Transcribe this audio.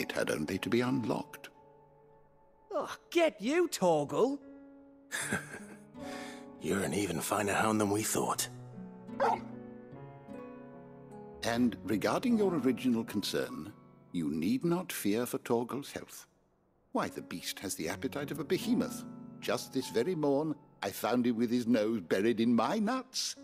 It had only to be unlocked. Oh, get you, Torgal. You're an even finer hound than we thought. And regarding your original concern, you need not fear for Torgal's health. Why, the beast has the appetite of a behemoth. Just this very morn, I found him with his nose buried in my nuts.